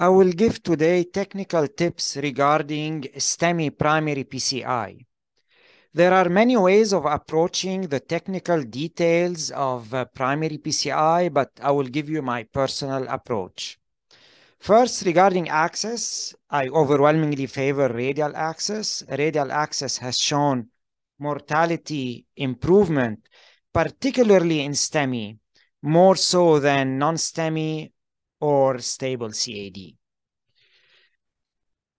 I will give today technical tips regarding STEMI primary PCI. There are many ways of approaching the technical details of uh, primary PCI, but I will give you my personal approach. First, regarding access, I overwhelmingly favor radial access. Radial access has shown mortality improvement, particularly in STEMI, more so than non-STEMI or stable CAD.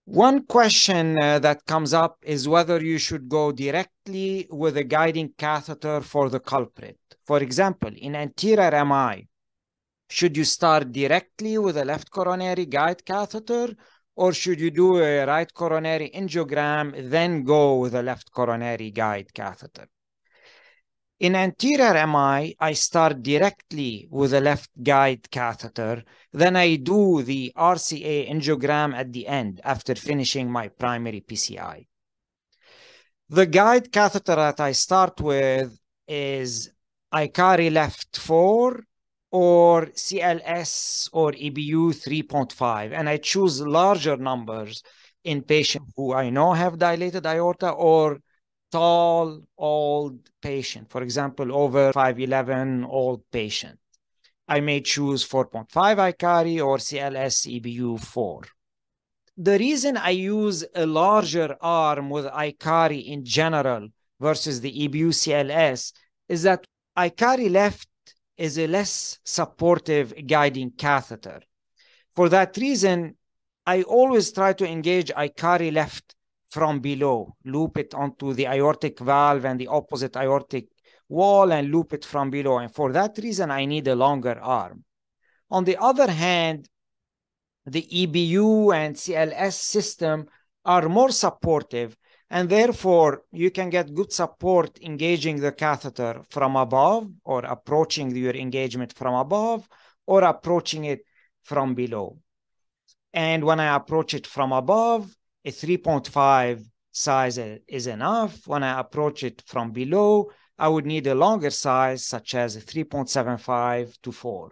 One question uh, that comes up is whether you should go directly with a guiding catheter for the culprit. For example, in anterior MI, should you start directly with a left coronary guide catheter or should you do a right coronary angiogram, then go with a left coronary guide catheter? In anterior MI, I start directly with a left guide catheter. Then I do the RCA angiogram at the end after finishing my primary PCI. The guide catheter that I start with is Ikari left 4 or CLS or EBU 3.5. And I choose larger numbers in patients who I know have dilated aorta or tall, old patient, for example, over 5'11 old patient. I may choose 4.5 Ikari or CLS EBU 4. The reason I use a larger arm with Ikari in general versus the EBU CLS is that Ikari left is a less supportive guiding catheter. For that reason, I always try to engage Ikari left from below, loop it onto the aortic valve and the opposite aortic wall and loop it from below. And for that reason, I need a longer arm. On the other hand, the EBU and CLS system are more supportive and therefore you can get good support engaging the catheter from above or approaching your engagement from above or approaching it from below. And when I approach it from above, a 3.5 size is enough. When I approach it from below, I would need a longer size, such as a 3.75 to 4.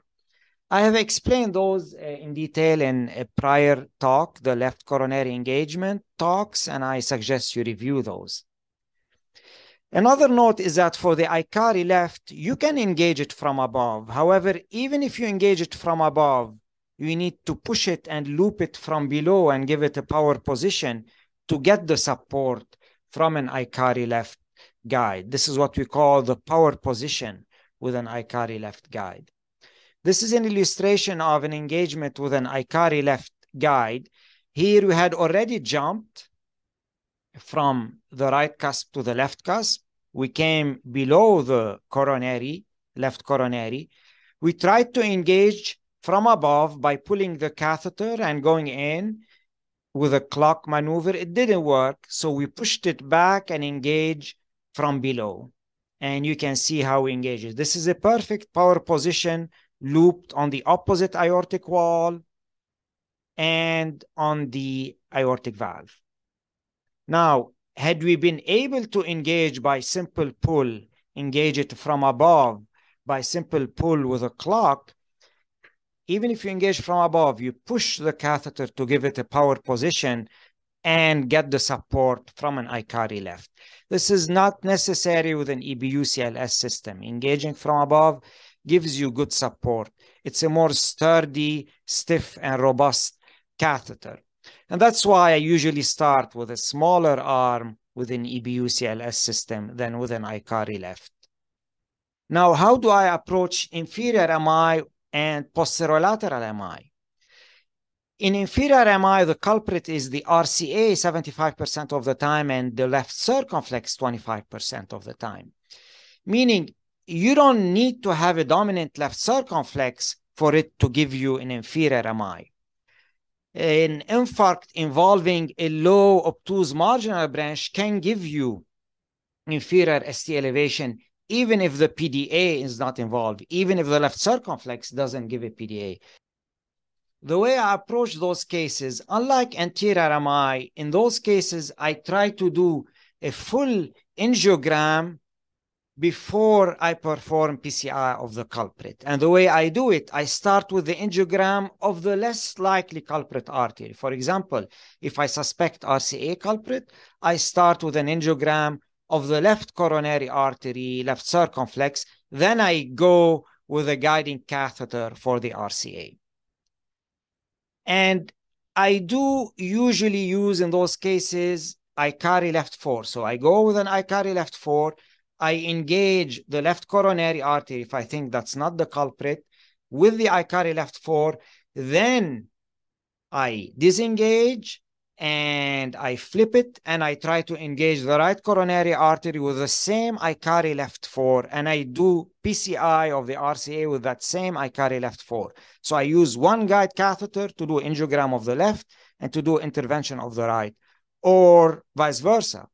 I have explained those uh, in detail in a prior talk, the left coronary engagement talks, and I suggest you review those. Another note is that for the Ikari left, you can engage it from above. However, even if you engage it from above, you need to push it and loop it from below and give it a power position to get the support from an Ikari left guide. This is what we call the power position with an Ikari left guide. This is an illustration of an engagement with an Ikari left guide. Here we had already jumped from the right cusp to the left cusp. We came below the coronary, left coronary. We tried to engage from above by pulling the catheter and going in with a clock maneuver. It didn't work, so we pushed it back and engage from below. And you can see how we engage it. This is a perfect power position looped on the opposite aortic wall and on the aortic valve. Now, had we been able to engage by simple pull, engage it from above by simple pull with a clock, even if you engage from above, you push the catheter to give it a power position and get the support from an Ikari left. This is not necessary with an EBU CLS system. Engaging from above gives you good support. It's a more sturdy, stiff, and robust catheter. And that's why I usually start with a smaller arm with an EBU CLS system than with an Ikari left. Now, how do I approach inferior MI and posterolateral MI. In inferior MI, the culprit is the RCA 75% of the time and the left circumflex 25% of the time. Meaning, you don't need to have a dominant left circumflex for it to give you an inferior MI. An infarct involving a low obtuse marginal branch can give you inferior ST elevation even if the PDA is not involved, even if the left circumflex doesn't give a PDA. The way I approach those cases, unlike anterior MI, in those cases, I try to do a full angiogram before I perform PCI of the culprit. And the way I do it, I start with the angiogram of the less likely culprit artery. For example, if I suspect RCA culprit, I start with an angiogram of the left coronary artery, left circumflex. Then I go with a guiding catheter for the RCA. And I do usually use in those cases Ikari left 4. So I go with an Ikari left 4 I engage the left coronary artery, if I think that's not the culprit, with the Ikari left 4, then I disengage and I flip it and I try to engage the right coronary artery with the same Ikari left 4 and I do PCI of the RCA with that same Ikari left 4. So I use one guide catheter to do angiogram of the left and to do intervention of the right or vice versa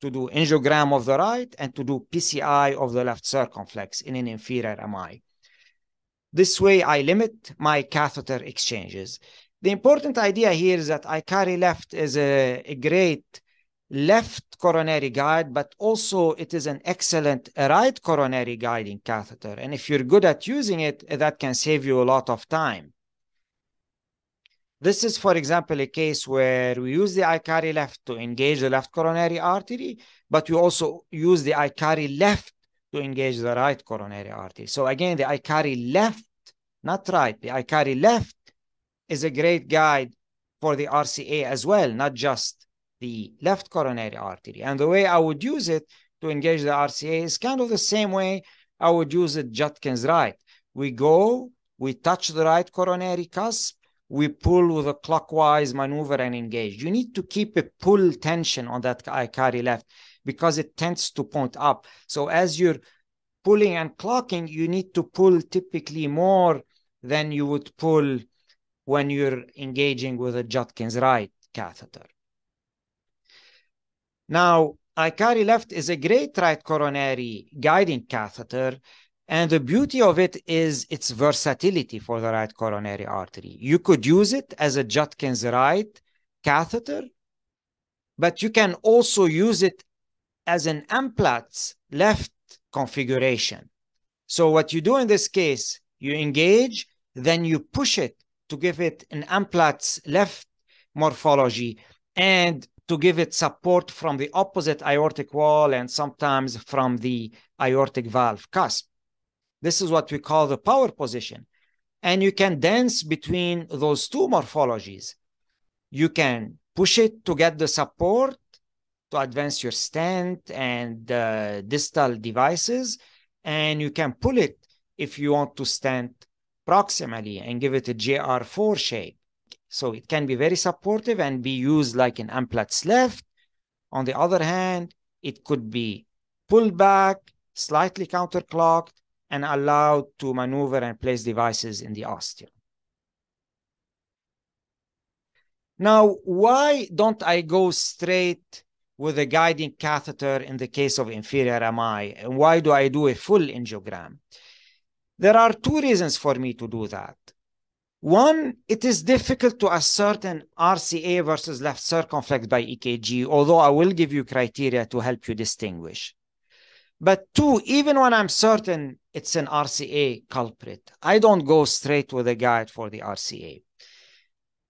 to do angiogram of the right and to do PCI of the left circumflex in an inferior MI. This way, I limit my catheter exchanges. The important idea here is that Ikari left is a, a great left coronary guide, but also it is an excellent right coronary guiding catheter. And if you're good at using it, that can save you a lot of time. This is, for example, a case where we use the Ikari left to engage the left coronary artery, but we also use the Ikari left to engage the right coronary artery. So again, the Ikari left, not right, the Ikari left is a great guide for the RCA as well, not just the left coronary artery. And the way I would use it to engage the RCA is kind of the same way I would use it Judkins right. We go, we touch the right coronary cusp, we pull with a clockwise maneuver and engage. You need to keep a pull tension on that Ikari left because it tends to point up. So as you're pulling and clocking, you need to pull typically more than you would pull when you're engaging with a Judkins right catheter. Now, Ikari left is a great right coronary guiding catheter and the beauty of it is its versatility for the right coronary artery. You could use it as a Judkins right catheter, but you can also use it as an Amplatz left configuration. So what you do in this case, you engage, then you push it to give it an Amplatz left morphology and to give it support from the opposite aortic wall and sometimes from the aortic valve cusp. This is what we call the power position. And you can dance between those two morphologies. You can push it to get the support to advance your stent and uh, distal devices. And you can pull it if you want to stent proximally and give it a JR4 shape. So it can be very supportive and be used like an Amplatz left. On the other hand, it could be pulled back, slightly counterclocked, and allowed to maneuver and place devices in the ostium. Now, why don't I go straight with a guiding catheter in the case of inferior MI? And why do I do a full angiogram? There are two reasons for me to do that. One, it is difficult to ascertain RCA versus left circumflex by EKG, although I will give you criteria to help you distinguish. But two, even when I'm certain it's an RCA culprit, I don't go straight with a guide for the RCA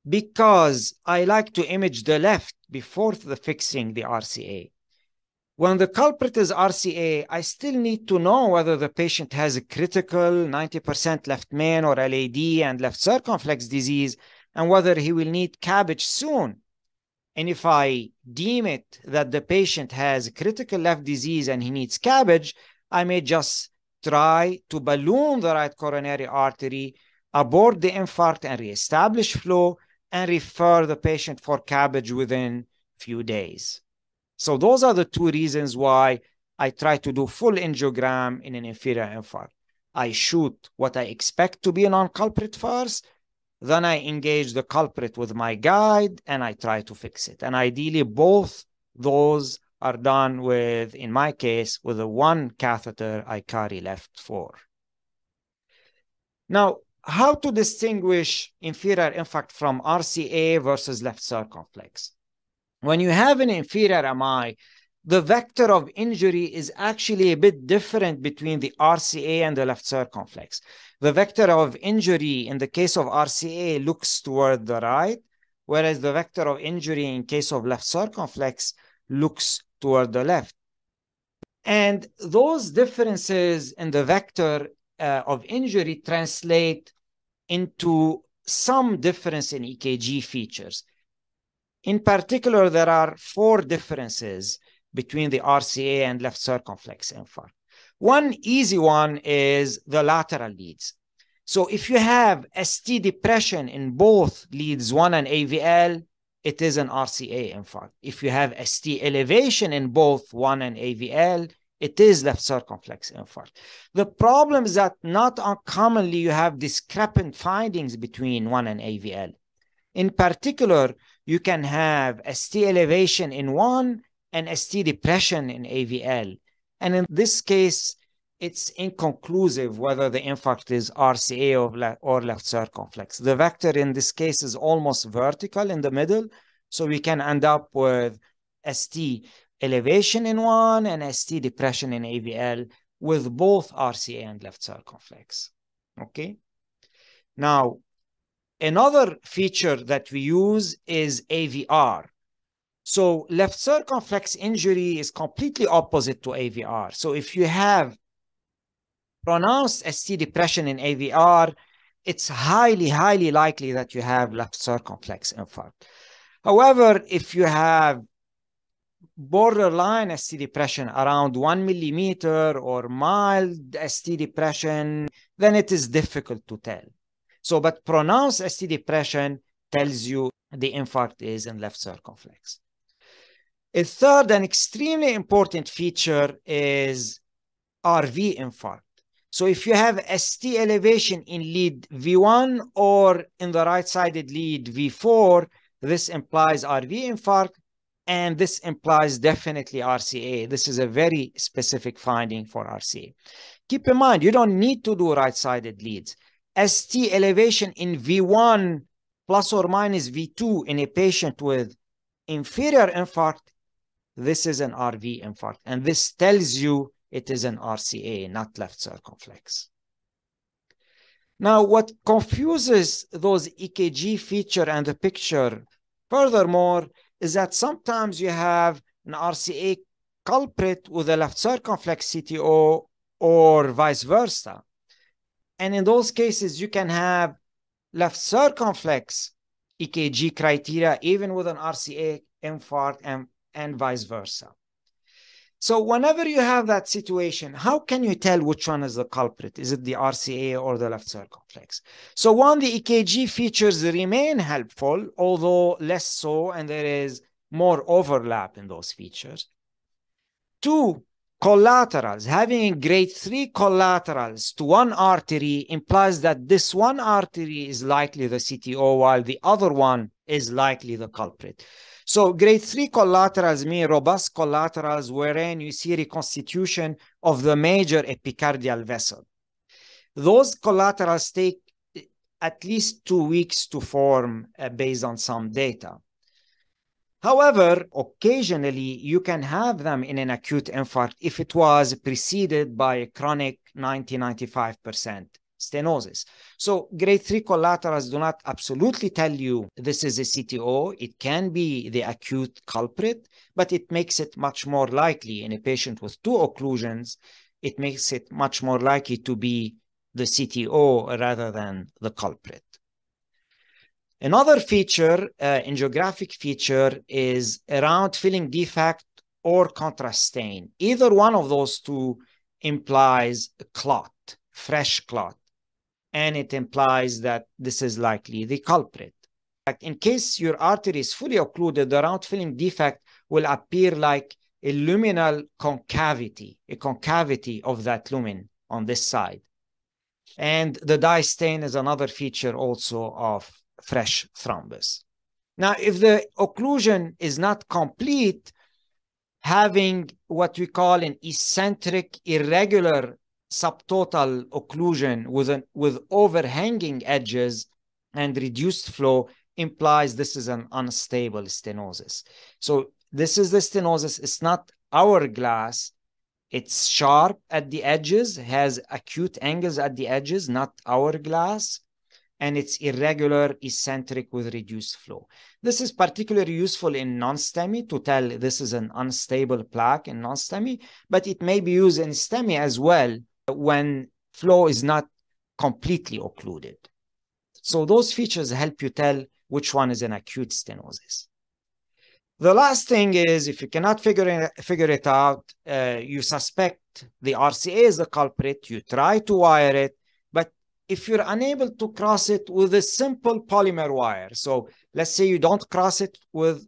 because I like to image the left before the fixing the RCA. When the culprit is RCA, I still need to know whether the patient has a critical 90% left main or LAD and left circumflex disease and whether he will need CABG soon. And if I deem it that the patient has critical left disease and he needs CABG, I may just try to balloon the right coronary artery, abort the infarct and reestablish flow, and refer the patient for CABG within few days. So those are the two reasons why I try to do full angiogram in an inferior infarct. I shoot what I expect to be a non-culprit first, then I engage the culprit with my guide and I try to fix it. And ideally, both those are done with, in my case, with the one catheter Ikari left for. Now, how to distinguish inferior infarct from RCA versus left circumflex? When you have an inferior MI, the vector of injury is actually a bit different between the RCA and the left circumflex. The vector of injury in the case of RCA looks toward the right, whereas the vector of injury in case of left circumflex looks toward the left. And those differences in the vector uh, of injury translate into some difference in EKG features. In particular, there are four differences between the RCA and left circumflex infarct. One easy one is the lateral leads. So if you have ST depression in both leads 1 and AVL, it is an RCA infarct. If you have ST elevation in both 1 and AVL, it is left circumflex infarct. The problem is that not uncommonly you have discrepant findings between 1 and AVL. In particular, you can have ST elevation in 1 and ST depression in AVL. And in this case, it's inconclusive whether the infarct is RCA or left circumflex. The vector in this case is almost vertical in the middle, so we can end up with ST elevation in one and ST depression in AVL with both RCA and left circumflex. Okay. Now, another feature that we use is AVR. So left circumflex injury is completely opposite to AVR. So if you have pronounced ST depression in AVR, it's highly, highly likely that you have left circumflex infarct. However, if you have borderline ST depression around one millimeter or mild ST depression, then it is difficult to tell. So, but pronounced ST depression tells you the infarct is in left circumflex. A third and extremely important feature is RV infarct. So if you have ST elevation in lead V1 or in the right-sided lead V4, this implies RV infarct and this implies definitely RCA. This is a very specific finding for RCA. Keep in mind, you don't need to do right-sided leads. ST elevation in V1 plus or minus V2 in a patient with inferior infarct, this is an RV infarct. And this tells you it is an RCA, not left circumflex. Now, what confuses those EKG feature and the picture, furthermore, is that sometimes you have an RCA culprit with a left circumflex CTO or vice versa. And in those cases, you can have left circumflex EKG criteria, even with an RCA infarct and, and vice versa. So whenever you have that situation, how can you tell which one is the culprit? Is it the RCA or the left circumflex? So one, the EKG features remain helpful, although less so, and there is more overlap in those features. Two, collaterals. Having grade 3 collaterals to one artery implies that this one artery is likely the CTO, while the other one is likely the culprit. So grade three collaterals mean robust collaterals wherein you see reconstitution of the major epicardial vessel. Those collaterals take at least two weeks to form uh, based on some data. However, occasionally you can have them in an acute infarct if it was preceded by a chronic 90-95% stenosis. So grade 3 collaterals do not absolutely tell you this is a CTO. It can be the acute culprit, but it makes it much more likely in a patient with two occlusions, it makes it much more likely to be the CTO rather than the culprit. Another feature, uh, angiographic feature, is a round filling defect or contrast stain. Either one of those two implies a clot, fresh clot and it implies that this is likely the culprit. In case your artery is fully occluded, the round filling defect will appear like a luminal concavity, a concavity of that lumen on this side. And the dye stain is another feature also of fresh thrombus. Now, if the occlusion is not complete, having what we call an eccentric irregular subtotal occlusion with, an, with overhanging edges and reduced flow implies this is an unstable stenosis. So this is the stenosis. It's not hourglass, it's sharp at the edges, has acute angles at the edges, not hourglass, and it's irregular, eccentric with reduced flow. This is particularly useful in non-STEMI to tell this is an unstable plaque in non-STEMI, but it may be used in STEMI as well when flow is not completely occluded. So those features help you tell which one is an acute stenosis. The last thing is if you cannot figure it, figure it out, uh, you suspect the RCA is the culprit, you try to wire it, if you're unable to cross it with a simple polymer wire, so let's say you don't cross it with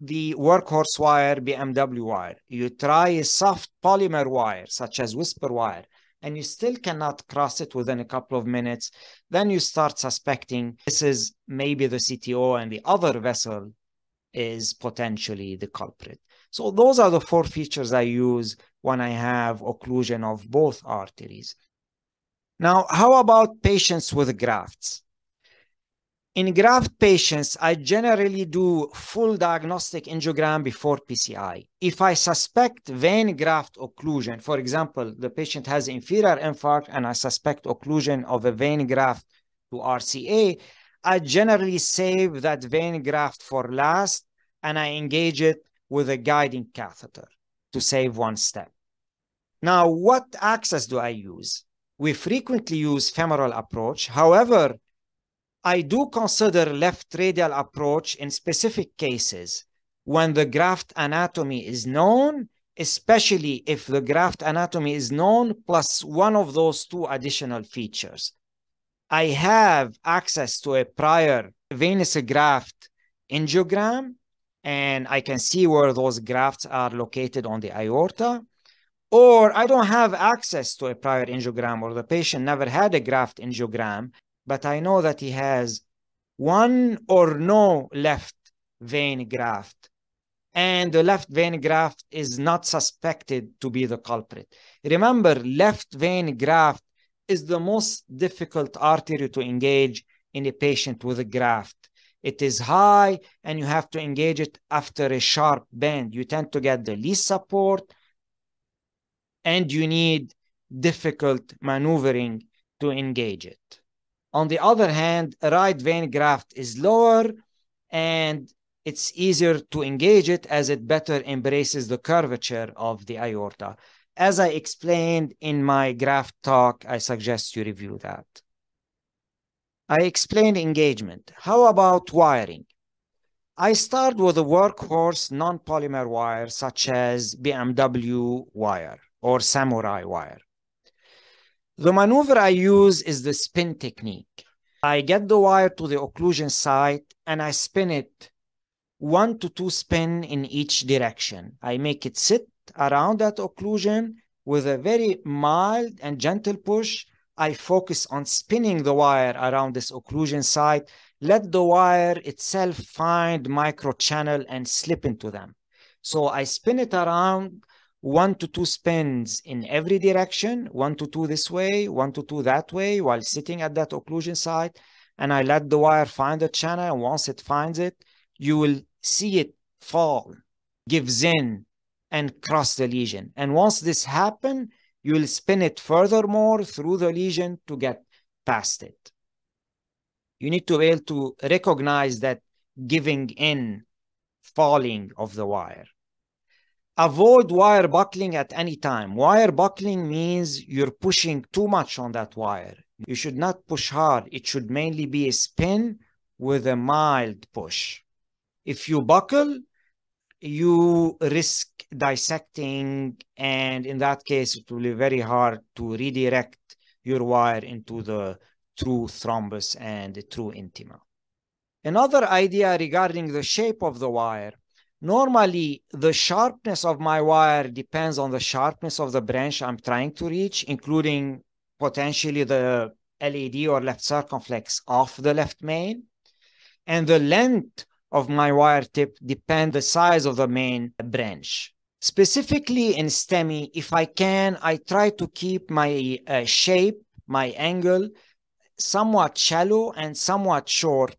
the workhorse wire, BMW wire, you try a soft polymer wire, such as whisper wire, and you still cannot cross it within a couple of minutes, then you start suspecting this is maybe the CTO and the other vessel is potentially the culprit. So those are the four features I use when I have occlusion of both arteries. Now, how about patients with grafts? In graft patients, I generally do full diagnostic angiogram before PCI. If I suspect vein graft occlusion, for example, the patient has inferior infarct and I suspect occlusion of a vein graft to RCA, I generally save that vein graft for last and I engage it with a guiding catheter to save one step. Now, what access do I use? We frequently use femoral approach. However, I do consider left radial approach in specific cases when the graft anatomy is known, especially if the graft anatomy is known plus one of those two additional features. I have access to a prior venous graft angiogram, and I can see where those grafts are located on the aorta. Or I don't have access to a prior angiogram, or the patient never had a graft angiogram, but I know that he has one or no left vein graft. And the left vein graft is not suspected to be the culprit. Remember, left vein graft is the most difficult artery to engage in a patient with a graft. It is high and you have to engage it after a sharp bend. You tend to get the least support and you need difficult maneuvering to engage it. On the other hand, right vein graft is lower and it's easier to engage it as it better embraces the curvature of the aorta. As I explained in my graft talk, I suggest you review that. I explained engagement. How about wiring? I start with a workhorse non-polymer wire such as BMW wire or samurai wire. The maneuver I use is the spin technique. I get the wire to the occlusion site and I spin it one to two spin in each direction. I make it sit around that occlusion with a very mild and gentle push. I focus on spinning the wire around this occlusion site. Let the wire itself find micro channel and slip into them. So I spin it around one to two spins in every direction, one to two this way, one to two that way, while sitting at that occlusion site. And I let the wire find the channel. And once it finds it, you will see it fall, gives in, and cross the lesion. And once this happens, you'll spin it furthermore through the lesion to get past it. You need to be able to recognize that giving in, falling of the wire. Avoid wire buckling at any time. Wire buckling means you're pushing too much on that wire. You should not push hard. It should mainly be a spin with a mild push. If you buckle, you risk dissecting, and in that case, it will be very hard to redirect your wire into the true thrombus and the true intima. Another idea regarding the shape of the wire Normally, the sharpness of my wire depends on the sharpness of the branch I'm trying to reach, including potentially the LAD or left circumflex of the left main. And the length of my wire tip depends on the size of the main branch. Specifically in STEMI, if I can, I try to keep my uh, shape, my angle, somewhat shallow and somewhat short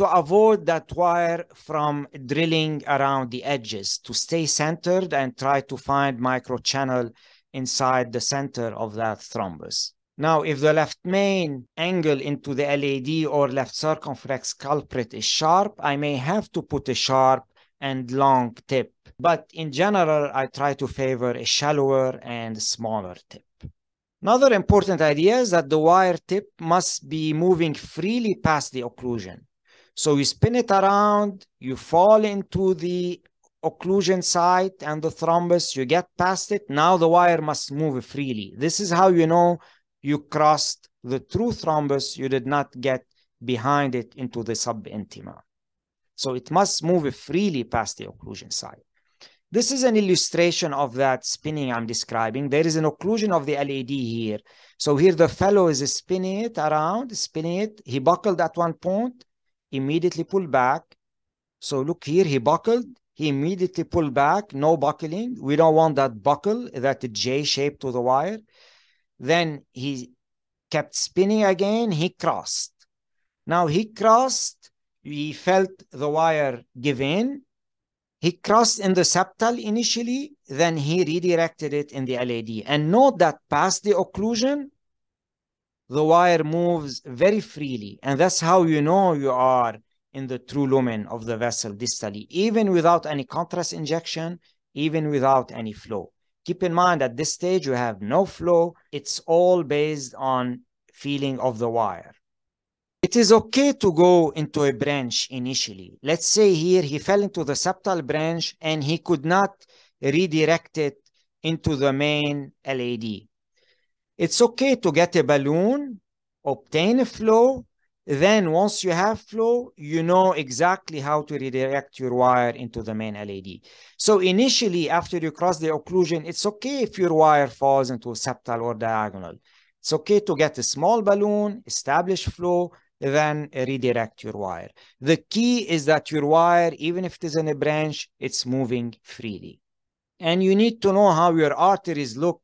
to avoid that wire from drilling around the edges, to stay centered and try to find microchannel inside the center of that thrombus. Now, if the left main angle into the LAD or left circumflex culprit is sharp, I may have to put a sharp and long tip. But in general, I try to favor a shallower and smaller tip. Another important idea is that the wire tip must be moving freely past the occlusion. So you spin it around, you fall into the occlusion site and the thrombus, you get past it. Now the wire must move freely. This is how you know you crossed the true thrombus, you did not get behind it into the subintima. So it must move freely past the occlusion site. This is an illustration of that spinning I'm describing. There is an occlusion of the LAD here. So here the fellow is spinning it around, spinning it. He buckled at one point, immediately pulled back. So look here, he buckled, he immediately pulled back, no buckling. We don't want that buckle, that J shape to the wire. Then he kept spinning again, he crossed. Now he crossed, he felt the wire give in, he crossed in the septal initially, then he redirected it in the LAD. And note that past the occlusion, the wire moves very freely. And that's how you know you are in the true lumen of the vessel distally, even without any contrast injection, even without any flow. Keep in mind at this stage, you have no flow. It's all based on feeling of the wire. It is okay to go into a branch initially. Let's say here he fell into the septal branch and he could not redirect it into the main LAD. It's okay to get a balloon, obtain a flow, then once you have flow, you know exactly how to redirect your wire into the main LAD. So initially, after you cross the occlusion, it's okay if your wire falls into a septal or diagonal. It's okay to get a small balloon, establish flow, then redirect your wire. The key is that your wire, even if it is in a branch, it's moving freely. And you need to know how your arteries look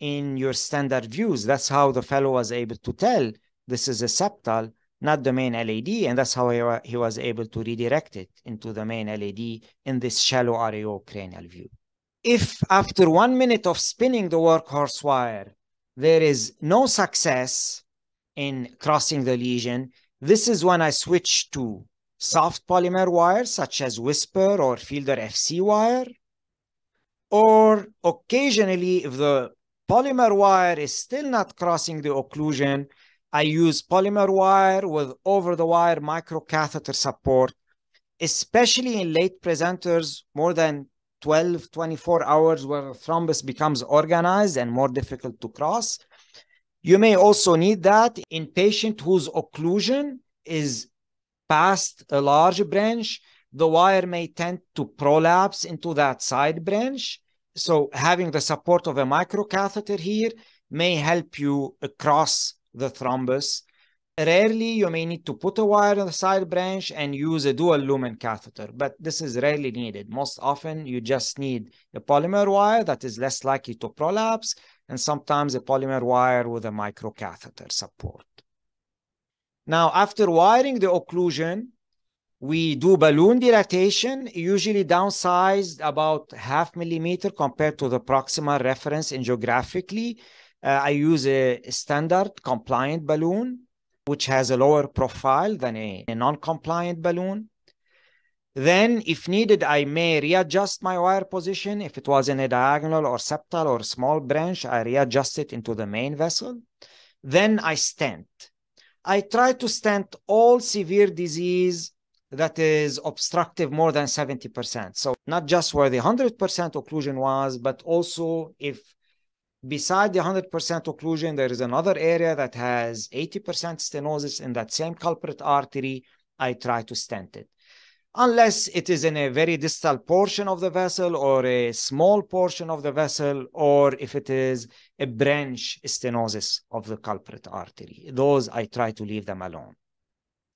in your standard views. That's how the fellow was able to tell this is a septal, not the main LAD, and that's how he, he was able to redirect it into the main LAD in this shallow RAO cranial view. If after one minute of spinning the workhorse wire, there is no success, in crossing the lesion, this is when I switch to soft polymer wire, such as Whisper or Fielder FC wire. Or occasionally, if the polymer wire is still not crossing the occlusion, I use polymer wire with over-the-wire microcatheter support, especially in late presenters, more than 12, 24 hours where thrombus becomes organized and more difficult to cross. You may also need that in patient whose occlusion is past a large branch. The wire may tend to prolapse into that side branch. So having the support of a microcatheter here may help you across the thrombus. Rarely, you may need to put a wire on the side branch and use a dual lumen catheter, but this is rarely needed. Most often, you just need a polymer wire that is less likely to prolapse and sometimes a polymer wire with a microcatheter support. Now, after wiring the occlusion, we do balloon dilatation, usually downsized about half millimeter compared to the proximal reference angiographically. Uh, I use a standard compliant balloon, which has a lower profile than a, a non-compliant balloon. Then, if needed, I may readjust my wire position. If it was in a diagonal or septal or small branch, I readjust it into the main vessel. Then I stent. I try to stent all severe disease that is obstructive more than 70%. So not just where the 100% occlusion was, but also if beside the 100% occlusion, there is another area that has 80% stenosis in that same culprit artery, I try to stent it unless it is in a very distal portion of the vessel or a small portion of the vessel, or if it is a branch stenosis of the culprit artery. Those I try to leave them alone.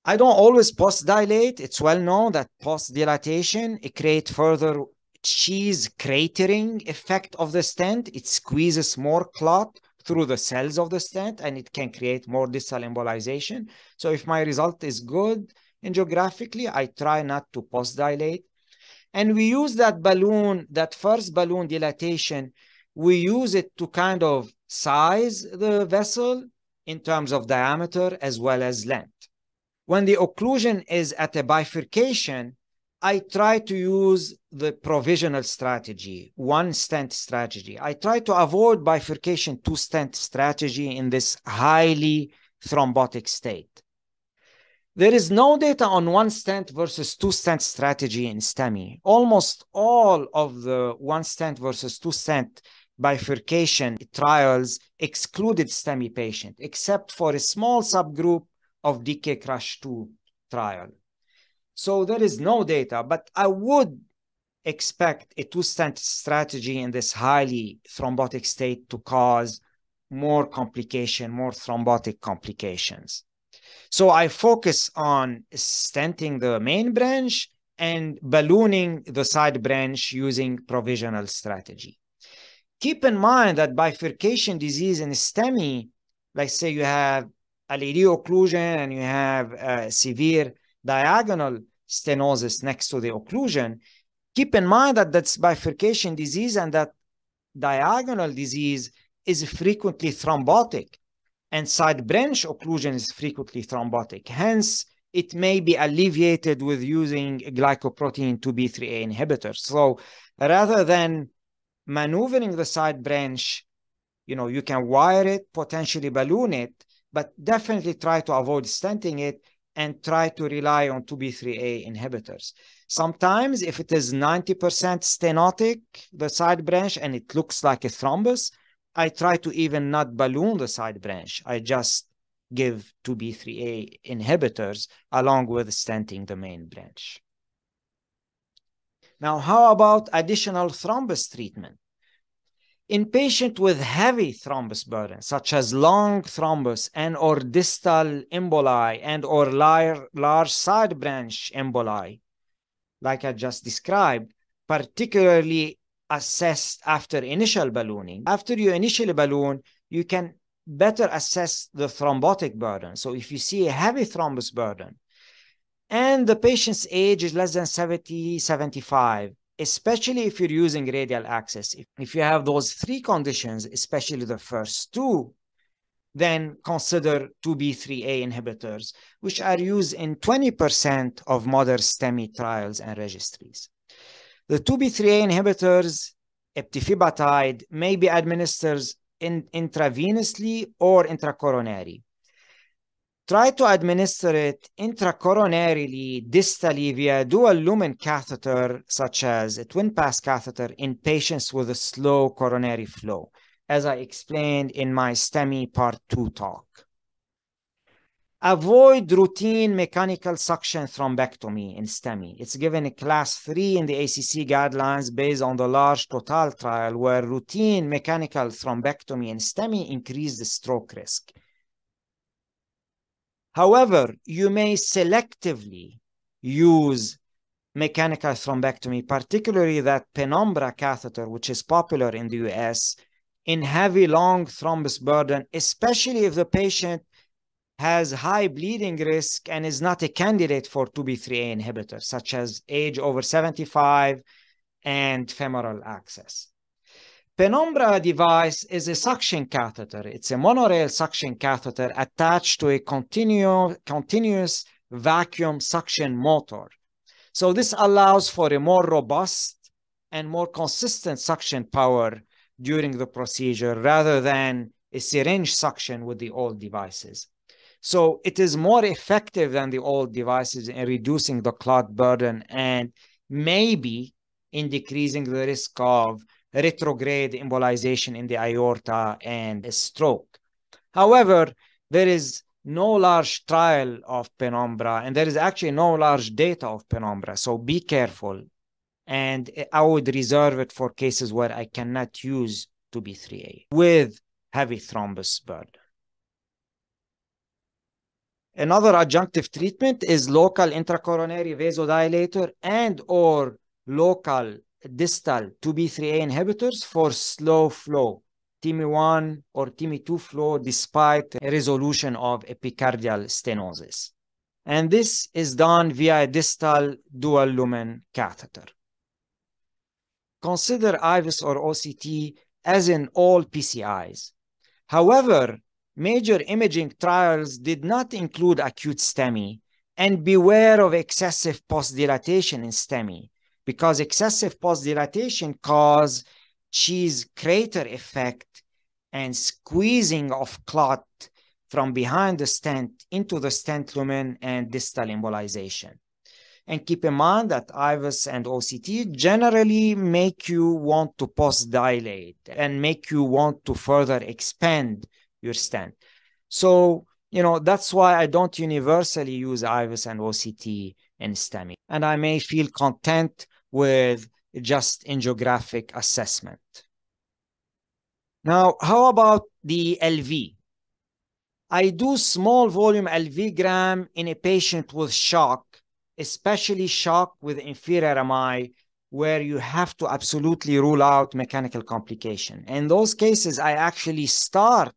I don't always post-dilate. It's well known that post-dilatation it creates further cheese cratering effect of the stent. It squeezes more clot through the cells of the stent and it can create more distal embolization. So if my result is good, angiographically. I try not to post-dilate. And we use that balloon, that first balloon dilatation, we use it to kind of size the vessel in terms of diameter as well as length. When the occlusion is at a bifurcation, I try to use the provisional strategy, one stent strategy. I try to avoid bifurcation two stent strategy in this highly thrombotic state. There is no data on one stent versus two stent strategy in STEMI. Almost all of the one stent versus two stent bifurcation trials excluded STEMI patient, except for a small subgroup of DK Crush 2 trial. So there is no data, but I would expect a two-stent strategy in this highly thrombotic state to cause more complication, more thrombotic complications. So I focus on stenting the main branch and ballooning the side branch using provisional strategy. Keep in mind that bifurcation disease in STEMI, like say you have LAD occlusion and you have uh, severe diagonal stenosis next to the occlusion, keep in mind that that's bifurcation disease and that diagonal disease is frequently thrombotic and side branch occlusion is frequently thrombotic. Hence, it may be alleviated with using glycoprotein 2B3A inhibitors. So rather than maneuvering the side branch, you know, you can wire it, potentially balloon it, but definitely try to avoid stenting it and try to rely on 2B3A inhibitors. Sometimes if it is 90% stenotic, the side branch, and it looks like a thrombus, I try to even not balloon the side branch. I just give 2B3A inhibitors along with stenting the main branch. Now, how about additional thrombus treatment? In patients with heavy thrombus burden, such as long thrombus and or distal emboli and or large, large side branch emboli, like I just described, particularly assessed after initial ballooning. After you initially balloon, you can better assess the thrombotic burden. So if you see a heavy thrombus burden, and the patient's age is less than 70, 75, especially if you're using radial access. If, if you have those three conditions, especially the first two, then consider 2B3A inhibitors, which are used in 20% of modern STEMI trials and registries. The 2B3A inhibitors, eptifibatide, may be administered in, intravenously or intracoronary. Try to administer it intracoronarily distally via dual lumen catheter, such as a twin pass catheter in patients with a slow coronary flow, as I explained in my STEMI part two talk. Avoid routine mechanical suction thrombectomy in STEMI. It's given a class three in the ACC guidelines based on the large total trial where routine mechanical thrombectomy in STEMI increased the stroke risk. However, you may selectively use mechanical thrombectomy, particularly that penumbra catheter, which is popular in the US, in heavy, long thrombus burden, especially if the patient has high bleeding risk and is not a candidate for 2B3A inhibitors, such as age over 75 and femoral access. Penumbra device is a suction catheter. It's a monorail suction catheter attached to a continu continuous vacuum suction motor. So this allows for a more robust and more consistent suction power during the procedure rather than a syringe suction with the old devices. So it is more effective than the old devices in reducing the clot burden and maybe in decreasing the risk of retrograde embolization in the aorta and stroke. However, there is no large trial of penumbra and there is actually no large data of penumbra. So be careful. And I would reserve it for cases where I cannot use 2B3A with heavy thrombus burden. Another adjunctive treatment is local intracoronary vasodilator and or local distal 2B3A inhibitors for slow flow, TIMI1 or TIMI2 flow despite resolution of epicardial stenosis. And this is done via a distal dual lumen catheter. Consider IVUS or OCT as in all PCIs. However, major imaging trials did not include acute STEMI, and beware of excessive post-dilatation in STEMI, because excessive post-dilatation cause cheese grater effect and squeezing of clot from behind the stent into the stent lumen and distal embolization. And keep in mind that IVUS and OCT generally make you want to post-dilate and make you want to further expand your stent. So, you know, that's why I don't universally use IVUS and OCT in STEMI. And I may feel content with just angiographic assessment. Now, how about the LV? I do small volume LV gram in a patient with shock, especially shock with inferior MI, where you have to absolutely rule out mechanical complication. In those cases, I actually start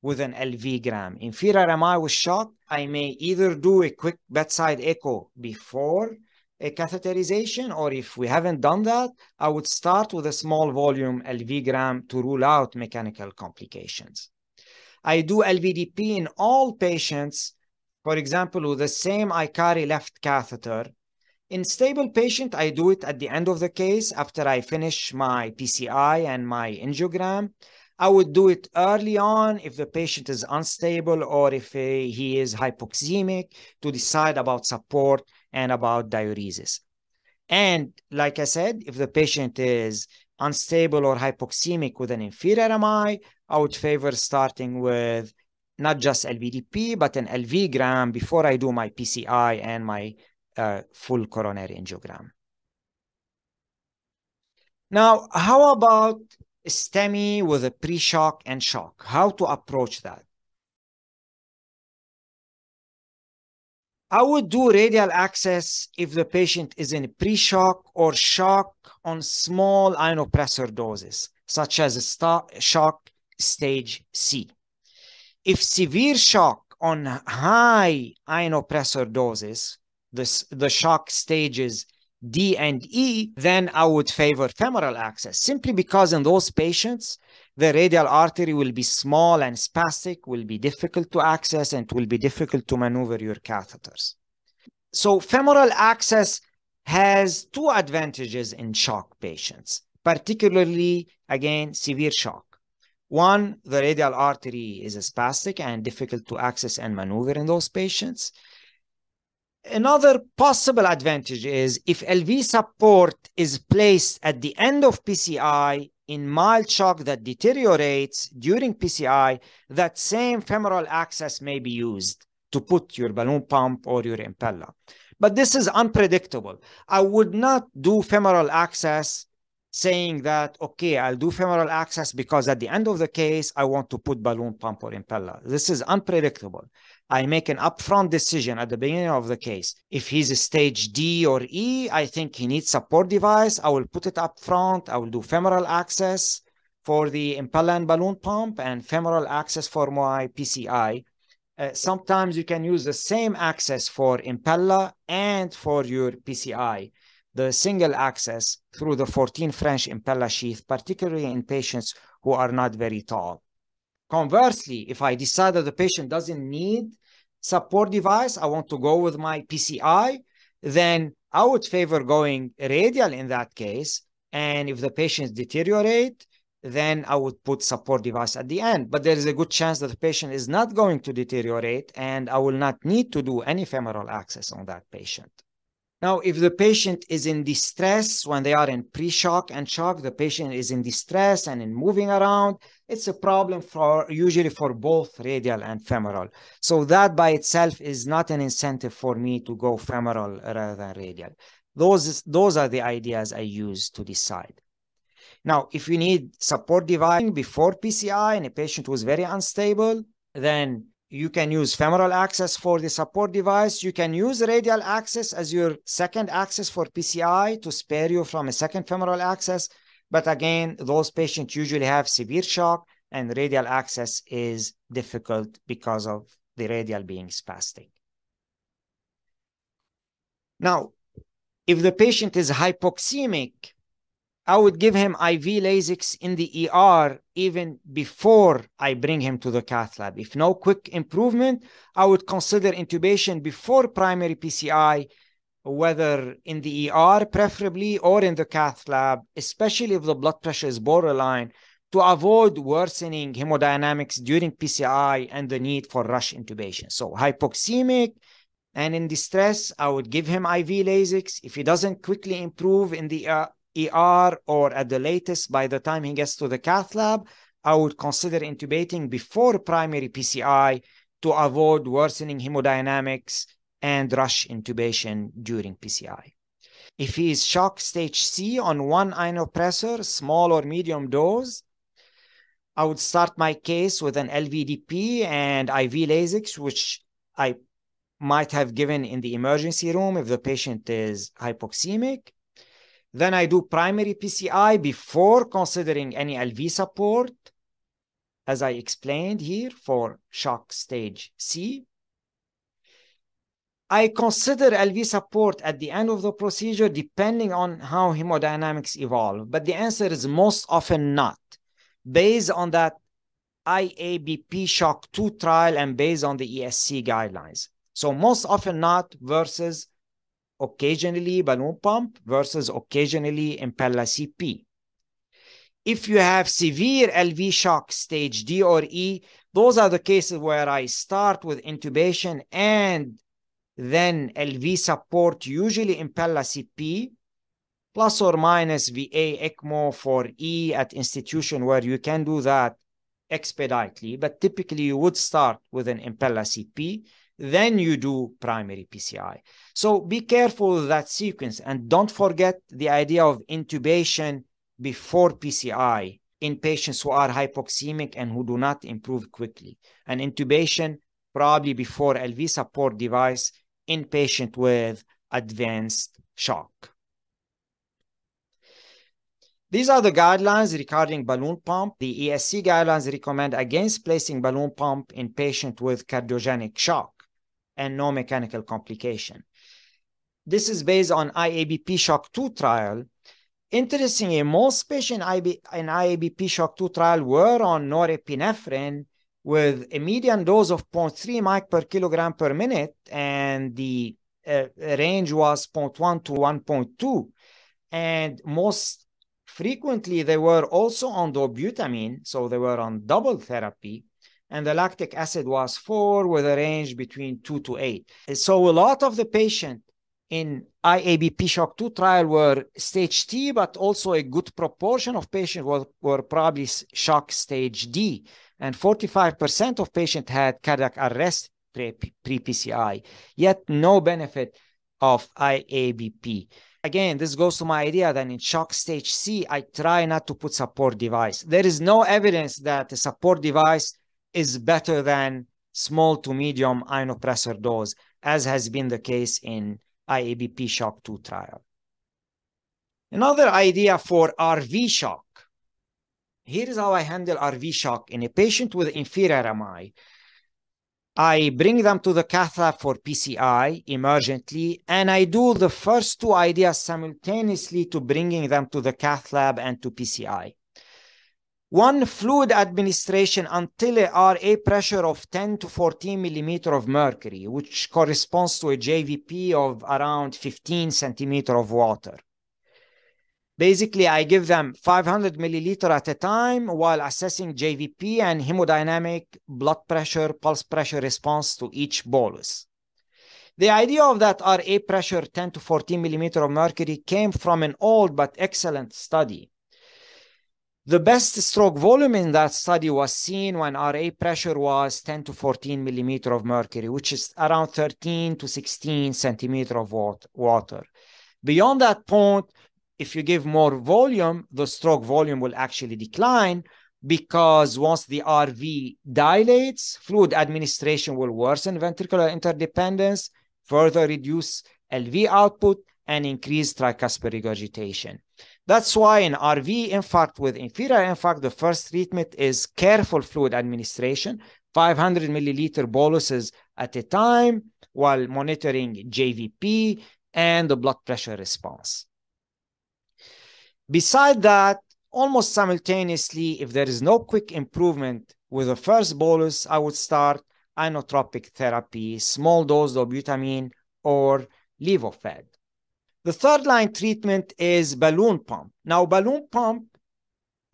with an LV gram. Inferior MI with shock, I may either do a quick bedside echo before a catheterization, or if we haven't done that, I would start with a small volume LV gram to rule out mechanical complications. I do LVEDP in all patients, for example, with the same Ikari left catheter. In stable patient, I do it at the end of the case after I finish my PCI and my angiogram. I would do it early on if the patient is unstable or if he is hypoxemic to decide about support and about diuresis. And like I said, if the patient is unstable or hypoxemic with an inferior MI, I would favor starting with not just LVEDP, but an LV gram before I do my PCI and my uh, full coronary angiogram. Now, how about STEMI with a pre-shock and shock? How to approach that? I would do radial access if the patient is in pre-shock or shock on small inopressor doses, such as shock stage C. If severe shock on high inopressor doses, this, the shock stages D and E, then I would favor femoral access simply because in those patients, the radial artery will be small and spastic, will be difficult to access, and will be difficult to maneuver your catheters. So femoral access has two advantages in shock patients, particularly, again, severe shock. One, the radial artery is spastic and difficult to access and maneuver in those patients. Another possible advantage is if LV support is placed at the end of PCI in mild shock that deteriorates during PCI, that same femoral access may be used to put your balloon pump or your Impella. But this is unpredictable. I would not do femoral access saying that, okay, I'll do femoral access because at the end of the case, I want to put balloon pump or Impella. This is unpredictable. I make an upfront decision at the beginning of the case. If he's a stage D or E, I think he needs support device. I will put it up front. I will do femoral access for the Impella and balloon pump and femoral access for my PCI. Uh, sometimes you can use the same access for Impella and for your PCI the single access through the 14 French Impella sheath, particularly in patients who are not very tall. Conversely, if I decide that the patient doesn't need support device, I want to go with my PCI, then I would favor going radial in that case. And if the patients deteriorate, then I would put support device at the end. But there is a good chance that the patient is not going to deteriorate and I will not need to do any femoral access on that patient. Now, if the patient is in distress when they are in pre-shock and shock, the patient is in distress and in moving around, it's a problem for usually for both radial and femoral. So that by itself is not an incentive for me to go femoral rather than radial. Those, those are the ideas I use to decide. Now, if you need support device before PCI and a patient who's very unstable, then you can use femoral access for the support device. You can use radial access as your second access for PCI to spare you from a second femoral access. But again, those patients usually have severe shock and radial access is difficult because of the radial being spastic. Now, if the patient is hypoxemic, I would give him IV Lasix in the ER even before I bring him to the cath lab. If no quick improvement, I would consider intubation before primary PCI, whether in the ER preferably or in the cath lab, especially if the blood pressure is borderline, to avoid worsening hemodynamics during PCI and the need for rush intubation. So hypoxemic and in distress, I would give him IV Lasix. If he doesn't quickly improve in the uh, ER or at the latest by the time he gets to the cath lab, I would consider intubating before primary PCI to avoid worsening hemodynamics and rush intubation during PCI. If he is shock stage C on one inopressor, small or medium dose, I would start my case with an LVEDP and IV Lasix, which I might have given in the emergency room if the patient is hypoxemic. Then I do primary PCI before considering any LV support, as I explained here for shock stage C. I consider LV support at the end of the procedure depending on how hemodynamics evolve, but the answer is most often not, based on that IABP shock 2 trial and based on the ESC guidelines. So most often not versus occasionally balloon pump versus occasionally Impella CP. If you have severe LV shock stage D or E, those are the cases where I start with intubation and then LV support, usually Impella CP, plus or minus VA ECMO for E at institution where you can do that expeditely, but typically you would start with an Impella CP then you do primary PCI. So be careful with that sequence and don't forget the idea of intubation before PCI in patients who are hypoxemic and who do not improve quickly. And intubation probably before LV support device in patient with advanced shock. These are the guidelines regarding balloon pump. The ESC guidelines recommend against placing balloon pump in patient with cardiogenic shock and no mechanical complication. This is based on IABP shock 2 trial. Interestingly, most patients in IABP shock 2 trial were on norepinephrine with a median dose of 0.3 mic per kilogram per minute, and the uh, range was 0.1 to 1.2. And most frequently, they were also on dobutamine, so they were on double therapy and the lactic acid was 4 with a range between 2 to 8. So a lot of the patient in IABP shock 2 trial were stage C, but also a good proportion of patients were, were probably shock stage D. And 45% of patients had cardiac arrest pre-PCI, yet no benefit of IABP. Again, this goes to my idea that in shock stage C, I try not to put support device. There is no evidence that a support device is better than small to medium inopressor dose, as has been the case in IABP shock 2 trial. Another idea for RV shock. Here is how I handle RV shock in a patient with inferior MI. I bring them to the cath lab for PCI emergently, and I do the first two ideas simultaneously to bringing them to the cath lab and to PCI one fluid administration until a RA pressure of 10 to 14 millimeter of mercury, which corresponds to a JVP of around 15 centimeter of water. Basically, I give them 500 milliliter at a time while assessing JVP and hemodynamic blood pressure, pulse pressure response to each bolus. The idea of that RA pressure 10 to 14 millimeter of mercury came from an old but excellent study the best stroke volume in that study was seen when RA pressure was 10 to 14 millimeter of mercury, which is around 13 to 16 centimeter of water. Beyond that point, if you give more volume, the stroke volume will actually decline because once the RV dilates, fluid administration will worsen ventricular interdependence, further reduce LV output, and increase tricuspid regurgitation. That's why in RV infarct with inferior infarct, the first treatment is careful fluid administration, 500 milliliter boluses at a time while monitoring JVP and the blood pressure response. Beside that, almost simultaneously, if there is no quick improvement with the first bolus, I would start inotropic therapy, small dose of butamine or levophed. The third line treatment is balloon pump. Now, balloon pump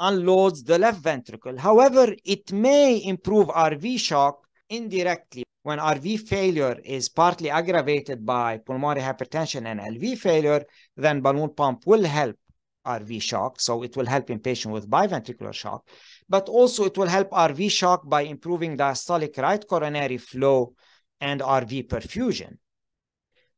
unloads the left ventricle. However, it may improve RV shock indirectly when RV failure is partly aggravated by pulmonary hypertension and LV failure, then balloon pump will help RV shock. So it will help in patients with biventricular shock, but also it will help RV shock by improving diastolic right coronary flow and RV perfusion.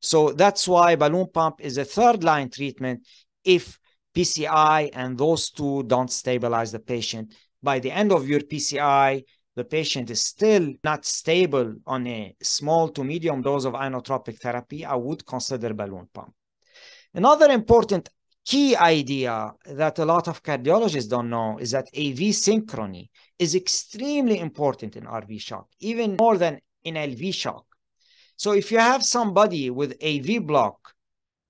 So that's why balloon pump is a third line treatment if PCI and those two don't stabilize the patient. By the end of your PCI, the patient is still not stable on a small to medium dose of inotropic therapy, I would consider balloon pump. Another important key idea that a lot of cardiologists don't know is that AV synchrony is extremely important in RV shock, even more than in LV shock. So if you have somebody with AV block,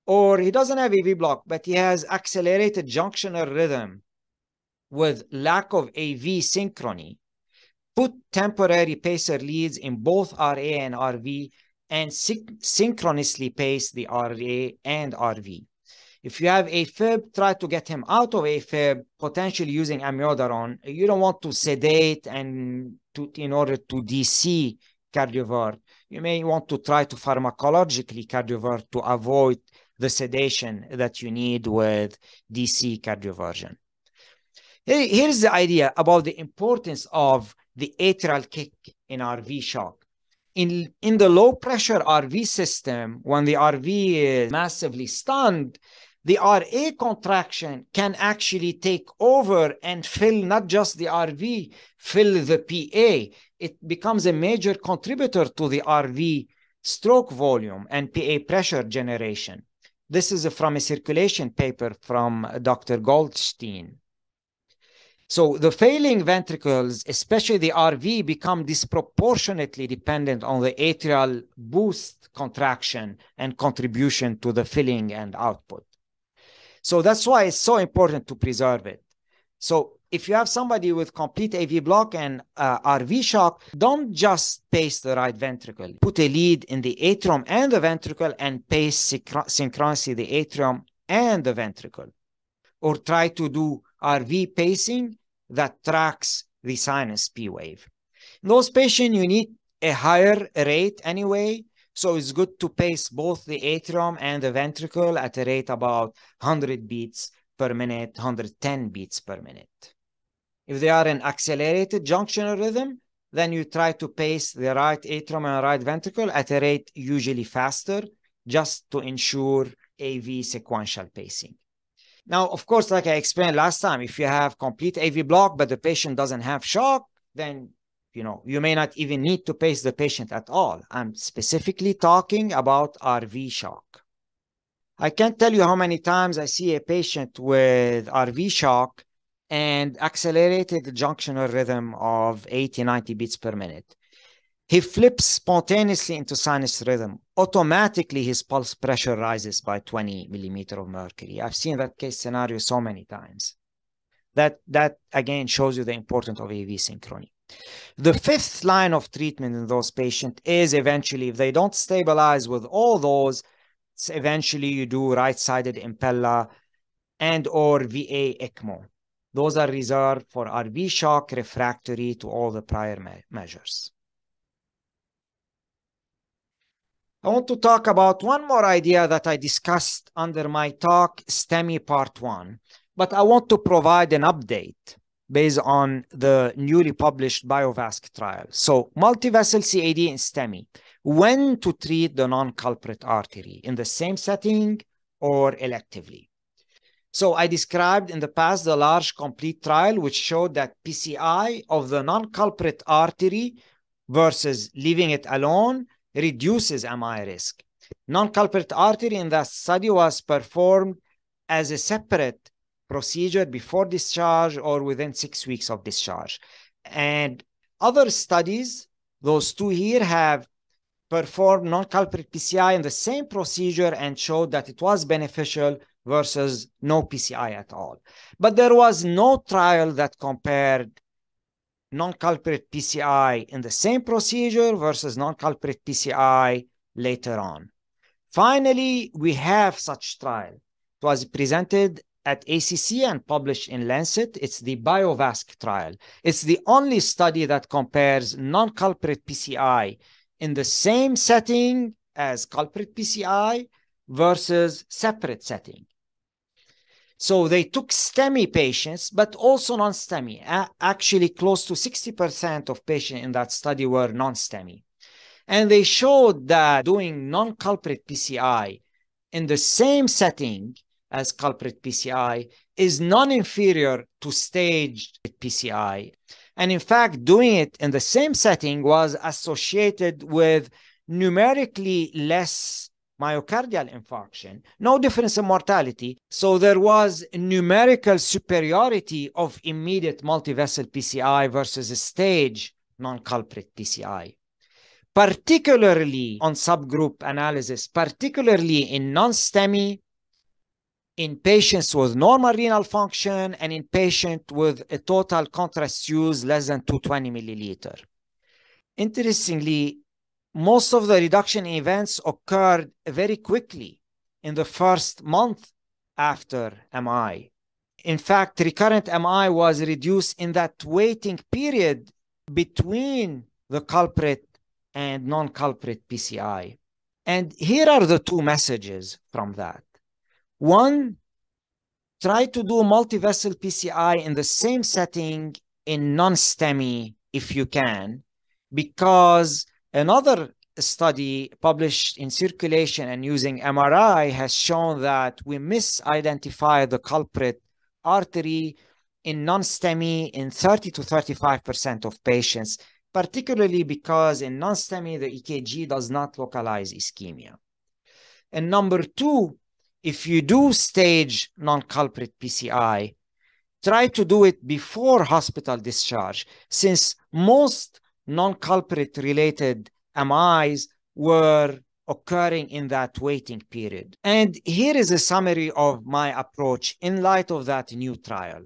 or he doesn't have AV block, but he has accelerated junctional rhythm with lack of AV synchrony, put temporary pacer leads in both RA and RV and synchronously pace the RA and RV. If you have AFib, try to get him out of AFib, potentially using amiodarone. You don't want to sedate and to, in order to DC cardiovert. You may want to try to pharmacologically cardiovert to avoid the sedation that you need with DC cardioversion. Here's the idea about the importance of the atrial kick in RV shock. In, in the low pressure RV system, when the RV is massively stunned, the RA contraction can actually take over and fill not just the RV, fill the PA. It becomes a major contributor to the RV stroke volume and PA pressure generation. This is from a circulation paper from Dr. Goldstein. So the failing ventricles, especially the RV, become disproportionately dependent on the atrial boost contraction and contribution to the filling and output. So that's why it's so important to preserve it. So if you have somebody with complete AV block and uh, RV shock, don't just pace the right ventricle. Put a lead in the atrium and the ventricle and pace synchronously the atrium and the ventricle. Or try to do RV pacing that tracks the sinus P wave. In those patients, you need a higher rate anyway so it's good to pace both the atrium and the ventricle at a rate about 100 beats per minute, 110 beats per minute. If they are in accelerated junctional rhythm, then you try to pace the right atrium and right ventricle at a rate usually faster, just to ensure AV sequential pacing. Now, of course, like I explained last time, if you have complete AV block, but the patient doesn't have shock, then you know, you may not even need to pace the patient at all. I'm specifically talking about RV shock. I can't tell you how many times I see a patient with RV shock and accelerated junctional rhythm of 80, 90 beats per minute. He flips spontaneously into sinus rhythm. Automatically, his pulse pressure rises by 20 millimeter of mercury. I've seen that case scenario so many times. That, that again shows you the importance of AV synchrony. The fifth line of treatment in those patients is eventually, if they don't stabilize with all those, eventually you do right-sided Impella and or VA ECMO. Those are reserved for RV shock refractory to all the prior me measures. I want to talk about one more idea that I discussed under my talk, STEMI Part 1, but I want to provide an update based on the newly published BioVasc trial. So multivessel CAD in STEMI, when to treat the non-culprit artery in the same setting or electively. So I described in the past the large complete trial, which showed that PCI of the non-culprit artery versus leaving it alone reduces MI risk. Non-culprit artery in that study was performed as a separate procedure before discharge or within six weeks of discharge. And other studies, those two here have performed non-culprit PCI in the same procedure and showed that it was beneficial versus no PCI at all. But there was no trial that compared non-culprit PCI in the same procedure versus non-culprit PCI later on. Finally, we have such trial. It was presented at ACC and published in Lancet. It's the BioVasc trial. It's the only study that compares non-culprit PCI in the same setting as culprit PCI versus separate setting. So they took STEMI patients, but also non-STEMI. Actually, close to 60% of patients in that study were non-STEMI. And they showed that doing non-culprit PCI in the same setting as culprit PCI is non-inferior to staged PCI. And in fact, doing it in the same setting was associated with numerically less myocardial infarction, no difference in mortality. So there was numerical superiority of immediate multivessel PCI versus a stage non-culprit PCI. Particularly on subgroup analysis, particularly in non-STEMI, in patients with normal renal function, and in patients with a total contrast use less than 220 milliliter. Interestingly, most of the reduction events occurred very quickly in the first month after MI. In fact, recurrent MI was reduced in that waiting period between the culprit and non-culprit PCI. And here are the two messages from that. One, try to do multi-vessel PCI in the same setting in non-STEMI if you can, because Another study published in Circulation and using MRI has shown that we misidentify the culprit artery in non-STEMI in 30 to 35% of patients, particularly because in non-STEMI, the EKG does not localize ischemia. And number two, if you do stage non-culprit PCI, try to do it before hospital discharge, since most non-culprit related MIs were occurring in that waiting period. And here is a summary of my approach in light of that new trial.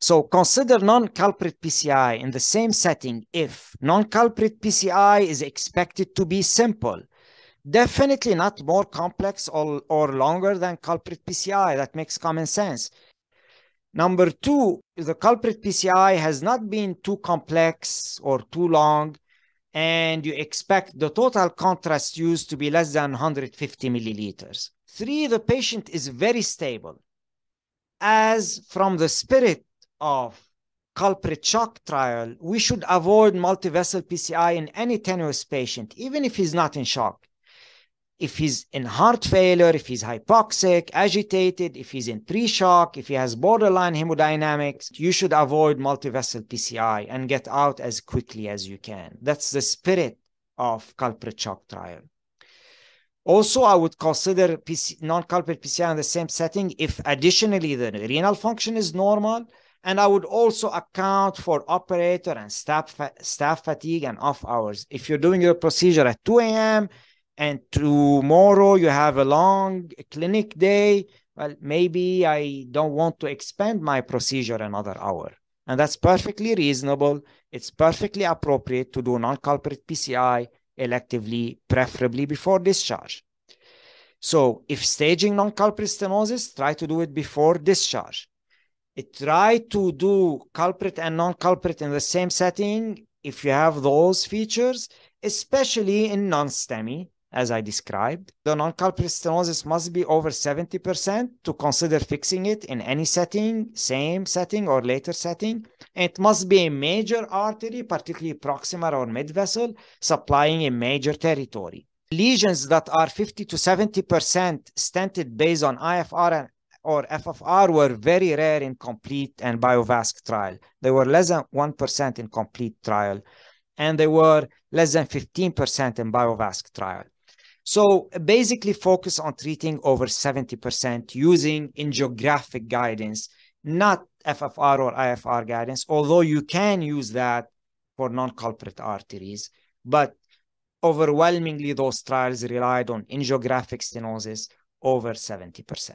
So consider non-culprit PCI in the same setting if non-culprit PCI is expected to be simple. Definitely not more complex or, or longer than culprit PCI. That makes common sense. Number two, the culprit PCI has not been too complex or too long, and you expect the total contrast used to be less than 150 milliliters. Three, the patient is very stable. As from the spirit of culprit shock trial, we should avoid multivessel PCI in any tenuous patient, even if he's not in shock if he's in heart failure, if he's hypoxic, agitated, if he's in pre-shock, if he has borderline hemodynamics, you should avoid multivessel PCI and get out as quickly as you can. That's the spirit of culprit shock trial. Also, I would consider PC, non-culprit PCI in the same setting if additionally the renal function is normal, and I would also account for operator and staff, staff fatigue and off hours. If you're doing your procedure at 2 a.m., and tomorrow you have a long clinic day. Well maybe i don't want to expand my procedure another hour. And that's perfectly reasonable. It's perfectly appropriate to do non-culprit pci electively preferably before discharge. So if staging non-culprit stenosis try to do it before discharge. It try to do culprit and non-culprit in the same setting if you have those features especially in non-STEMI as I described. The non-culprit stenosis must be over 70% to consider fixing it in any setting, same setting or later setting. It must be a major artery, particularly proximal or mid-vessel, supplying a major territory. Lesions that are 50 to 70% stented based on IFR or FFR were very rare in complete and BioVasc trial. They were less than 1% in complete trial, and they were less than 15% in BioVasc trial. So uh, basically focus on treating over 70% using angiographic guidance, not FFR or IFR guidance, although you can use that for non-culprit arteries. But overwhelmingly those trials relied on angiographic stenosis over 70%.